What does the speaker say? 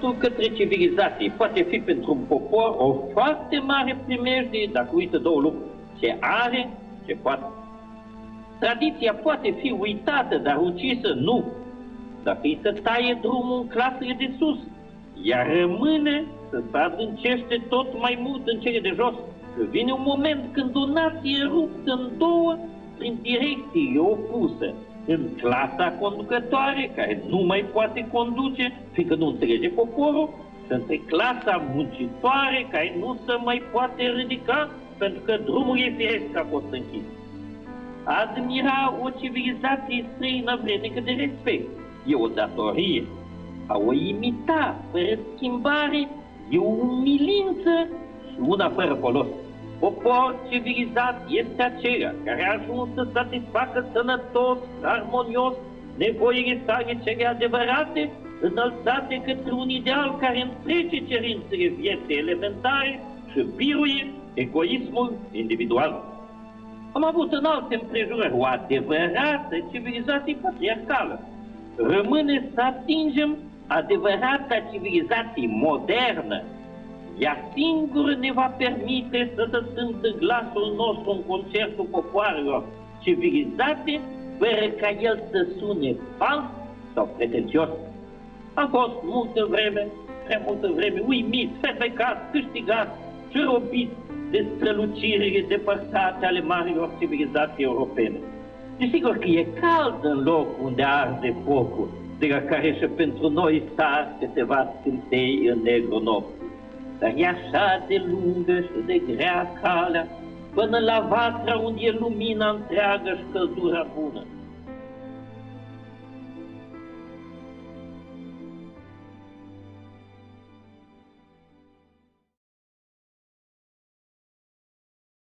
Saltul către civilizație poate fi pentru un popor o foarte mare primejdie dacă uită două lucruri. Ce are, ce poate. Tradiția poate fi uitată, dar ucisă nu. Dacă îi se taie drumul în clasele de sus, ea rămâne să se adâncește tot mai mult în cele de jos. Că vine un moment când o nație ruptă în două prin direcție opusă în clasa conducătoare, care nu mai poate conduce, fiindcă nu înțelege poporul, și între clasa muncitoare, care nu se mai poate ridica, pentru că drumul e firesc a fost închis. Admira o civilizație străină vrednică de respect. E o datorie. A o imita fără schimbare e o umilință și una fără folos. Popor civilizat este acela care a ajuns să satisfacă sănătos, armonios, nevoile sale cele adevărate, înălțate către un ideal care întrece cerințele vieții elementare și biruie egoismul individual. Am avut în alte împrejurări o adevărată civilizație patriarcală. Rămâne să atingem adevărata civilizație modernă, ea singură ne va permite să se glasul nostru în concertul popoarelor civilizate, fără ca el să sune fals sau pretențios. Am fost multă vreme, prea multă vreme, uimit, ferecat, câștigat și robit de strălucirile depărtate ale marilor civilizații europene. Desigur că e cald în loc unde arde focul, de la care și pentru noi sar câteva scântei în negru nopți dar e așa de lungă și de grea calea, până la vatra unde e lumina întreagă și căldura bună.